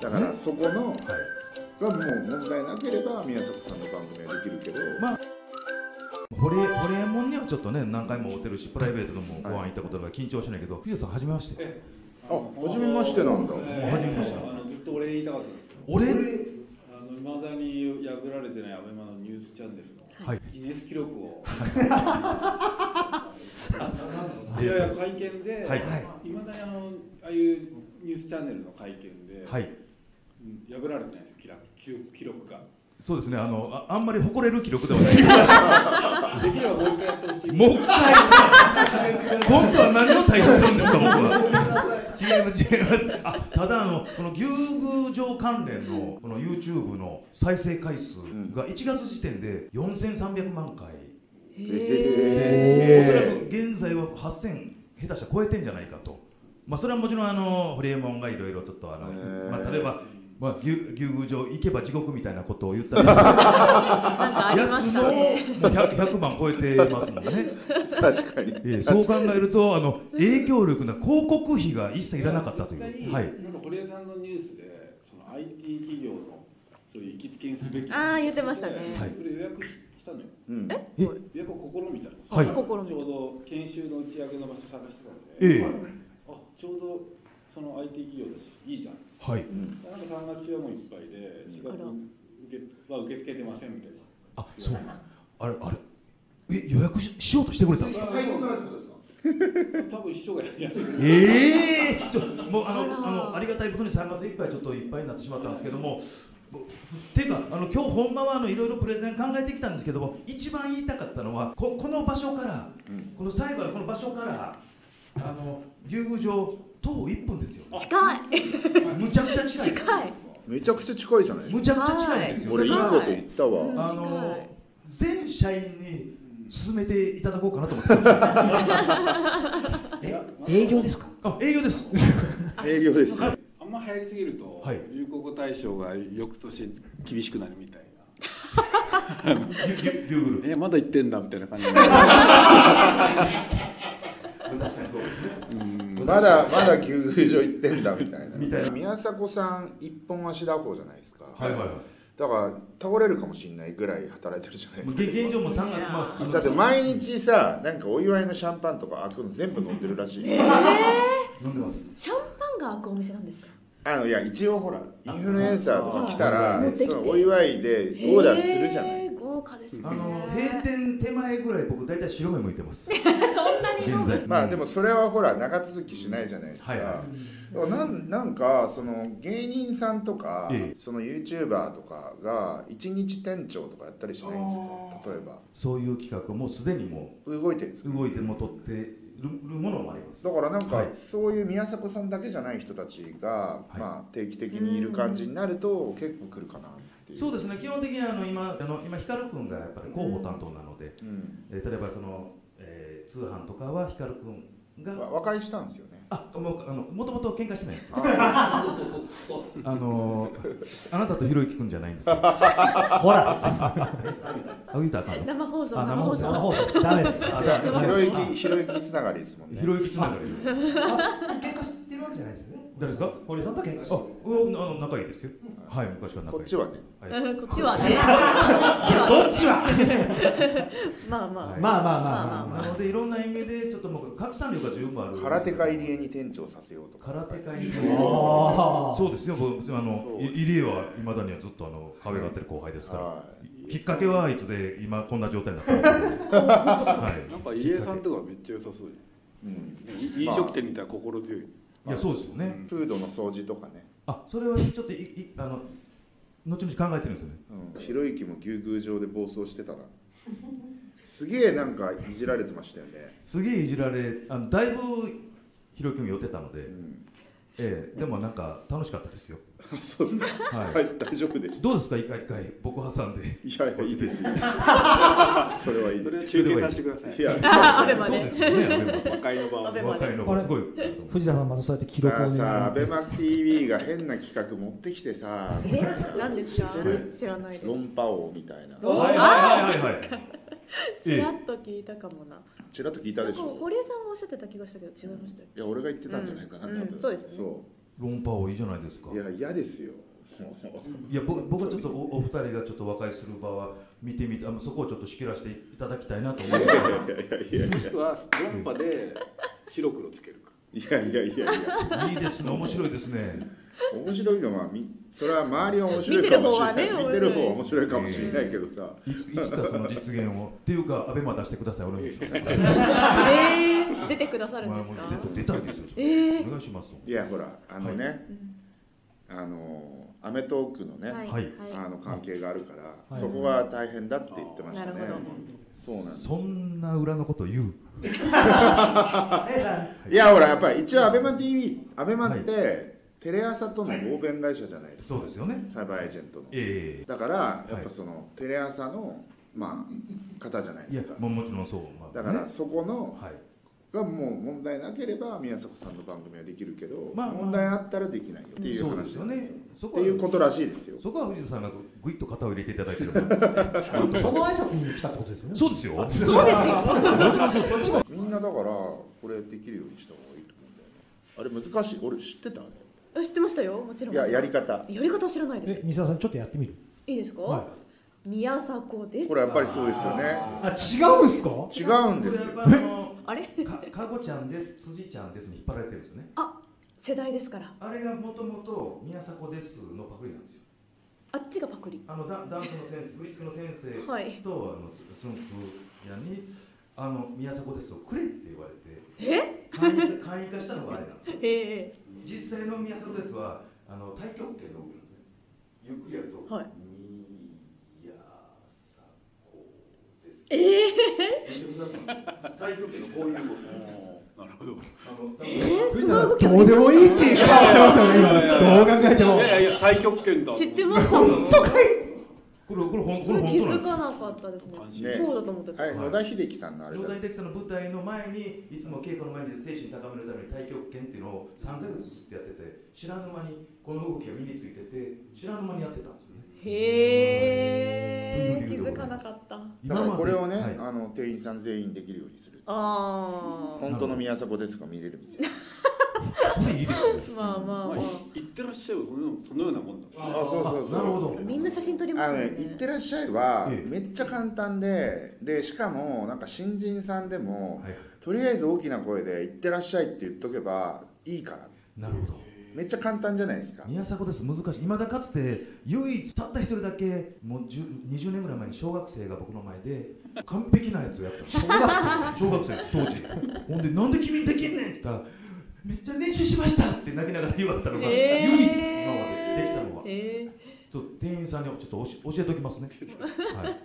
だからそこのがもう問題なければ宮迫さんの番組はできるけど、まあホリエホリエモンにはちょっとね何回も会ってるしプライベートでもご飯行ったことが緊張しないけど藤田さんはじめまして。あ初めましてなんだ、もう初めましてあのずっとお礼言いたかったんですよ。俺？あの未だに破られてないアベマのニュースチャンネルのはい。ギネス記録を。い。やいや会見で、はい。いまだにあのああいうニュースチャンネルの会見で、はい。うん破られてないんですよ記録が。そうですねあのああんまり誇れる記録ではない。できればもう一回やってほしい。もう一回今度は何を対処するんですか僕は。違います違います。あただあのこの牛宮城関連のこの YouTube の再生回数が1月時点で4300万回。でおそらく現在は8000下手したら超えてんじゃないかと。まあそれはもちろんあのホリエモンがいろいろちょっとあの、まあ、例えばまあ、牛牛宮城行けば地獄みたいなことを言ったり。やつのもうたね 100, 100万超えてますもんね。確かに、ええそう考えるとあの影響力な広告費が一切いらなかったという、はい、なんか堀江さんのニュースでその IT 企業のそういう行きつけにすべき。あー言ってましたね。はい。これ予約ししたのよ。うん、え？え予約を試みたの。はい。ちょうど研修の打ち上げの場所探してたので、ええ。あちょうどその IT 企業だしいいじゃん。はい、なんか3月中はもういっぱいで4月受けは受け付けてませんみたいな。あそう。なんですあれあれ。え予約ししようとしてくれたんですか？多分一緒がやってる。ええちょもうあのあのありがたいことに3月いっぱいちょっといっぱいになってしまったんですけどもていうかあの今日ほんまはあのいろいろプレゼン考えてきたんですけども一番言いたかったのはここの場所から、うん。この最後のこの場所からあの牛宮城徒歩1分ですよ。近い。むちゃくちゃ近い近い。めちゃくちゃ近いじゃない？むちゃくちゃ近いんですよ。俺い。いこと言ったわ、うん。あの全社員に進めていただこうかなと思って。営業ですか？あ営業です。営業です。よあんま流行りすぎると、はい。流行語大賞が翌年厳しくなるみたいな。えまだ言ってんだみたいな感じ。で。確かにそうですねまだまだ牛宮城行ってんだみたいな。みたいな。宮迫さん一本足打法じゃないですか。はいはいはい。だから倒れるかもしれないぐらい働いてるじゃないですか。現現状も3月まあだって毎日さなんかお祝いのシャンパンとか開くの全部飲んでるらしい、飲んでます。シャンパンが開くお店なんですか？あのいや一応ほらインフルエンサーとか来たらお祝いでオーダーするじゃない豪華ですね。あの閉店手前ぐらい僕大体白目向いてます。そんなにまあでもそれはほら長続きしないじゃないですか、はい。はいなんなんかその芸人さんとか、ええ。その YouTuber とかが一日店長とかやったりしないんですか？例えば。そういう企画もうすでにも動いてるんですか？う動いても取ってるものもあります。だからなんか、はい。そういう宮迫さんだけじゃない人たちが、い。まあ、定期的にいる感じになると結構来るかなっていう。そうですね。基本的にあの今あの今光君がやっぱり広報担当なので、うん。えー例えばその、えー通販とかは光君がわ和解したんですよね。あもうあのもともと喧嘩してないんですよ。ああのあなたとひろゆき君じゃないんですよ。ほら。あ言うたらあかんの？生放送あ生放送。生放送。ですダメです。ひろゆきひろゆきつながりですもんね。ひろゆきつながりで 喧嘩るわけじゃないですよね誰ですか？堀江さんと喧嘩してあうんあの仲いいですよ。はい昔から仲いい。こっちはね。こっちはね。こっちは。まあまあ。はいまあまあまあまあまあ。なのでいろんな意味でちょっともう拡散力が十分ある。空手会入江に店長させようとか。空手会あー。そうですよ。僕別にあの入江はいまだにはずっとあの可愛がってる後輩ですから。はい。きっかけはあいつで今こんな状態になったんですけど。はい。なんか入江さんとかめっちゃ良さそう。うん。じゃん。飲食店にいたら心強い。いやそうですよね。フードの掃除とかね、あそれはちょっといいあの後々考えてるんですよね。うん、ひろゆきも牛宮城で暴走してたな。すげえなんかいじられてましたよね、すげえいじられあのだいぶひろゆきも寄ってたので、うん、ええでもなんか楽しかったですよ。そうですね、ははいい、大丈夫でした。どうですか？一回一回僕挟んで。いやいやいいですよ。それはいいそれをです中継させてください。いやあアベマね。そうですよねアベマ和解の場を若いのがすごい。藤田さんまたそうやって記録をさ、アベマ t v が変な企画持ってきてさ、え何ですか？知らないです。論破王みたいな。はいはいはいはいちらっと聞いたかもな。ちらっと聞いたでしょ。堀江さんがおっしゃってた気がしたけど違いましたよ。いや、俺が言ってたんじゃないかな、そうですよね。そ論破王いいじゃないですか。いや嫌ですよ。いや僕僕はちょっとおお二人がちょっと和解する場は見てみてあのそこをちょっと仕切らせていただきたいなと思いますもしくは論破で白黒つけるか。いやいやいやいや。いいですね。面白いですね面白いのはみそれは周りは面白いかもしれない。見見てる方はてる方はね面白いかもしれないけどさ。いついつかその実現をっていうかアベマ出してくださいお願いしますえー、出てくださるんですかまあ出た出たいですよえー。お願いします。いやほらあのね、あのアメトーークのね、はい。はい。あの関係があるから、はい。そこが大変だって言ってましたね。そうなんです。そんな裏のこと言う？いやほらやっぱり一応アベマ t v アベマっはて、テレ朝との合弁会社じゃないですか、そうですよね。サイバーエージェントの。えだからやっぱその、テレ朝のまあ方じゃないえいやですかももちろんそう、まあだからねそこのはい。がもう問題なければ宮迫さんの番組はできるけど、まあまあ。問題あったらできないよっていうそうですよ。話ですよね。そこはっていうことらしいですよ。そこは藤田さんがぐいっと肩を入れていただければんその挨拶に来たってことですよね。そうですよ。そうですよ。もちろんそう。ですみんなだからこれできるようにした方がいいと思うんだよね。あれ難しい。俺知ってた？ああ知ってましたよ。もちろん。れいややり方。やり方知らないです。え西田さんちょっとやってみる？いいですか、は宮迫ですこれやっぱりそうですよね。あ違うんすか？違うんですよ。あれ？かかごちゃんです。辻ちゃんですに引っ張られてるんですよね。あ世代ですから。あれがもともと宮迫ですのパクリなんですよ。あっちがパクリ。あのダダンスの先生振り付けの先生はい。とあのつつんくやにあの宮迫ですをくれって言われてえ？簡易簡易化したのがあれなんですよ。え。実際の宮迫ですはあの太極拳の動きなんですね。ゆっくりやると、はい。宮迫です。ええめっちゃ難しいんですよ。太極拳のこういう動き。なるほど。あの多分ー、すごい動きあどうでもいいっていう顔してますよね今。どう考えても。いやいや太極拳だ。知ってました本当かい？これこれほんこそれ本当なんですよ。づかなかった。ですね。そうだと思ってた、はい。野田秀樹さんのあれだ。上大的さんの舞台の前にいつも稽古の前に精神高めるために太極拳っていうのを3ヶ月ずっとやってて知らぬ間にこの動きが身についてて知らぬ間にやってたんですよね。へえ気づかなかった。だからこれをね、はい。あの店員さん全員できるようにする。あ本当の宮迫ですが見れる店 それいいですまあまあまあ。まあ言ってらっしゃるそのそのようなもんだあそうそうそう。なるほど。みんな写真撮りますよね。あのね、行ってらっしゃいはええ。めっちゃ簡単ででしかもなんか新人さんでも、はいとりあえず大きな声で「行ってらっしゃい」って言っとけばいいから。なるほど。めっちゃ簡単じゃないですか。宮迫です。難しい。いまだかつて唯一たった一人だけもう10 20年ぐらい前に小学生が僕の前で完璧なやつをやった。小学生小学生です当時。ほんで「なんで君できんねん」って言ったら「めっちゃ練習しました」って泣きながら言われたのがえー。唯一です今まで。できたのは。へちょっと店員さんにちょっと教え教えておきますね。はい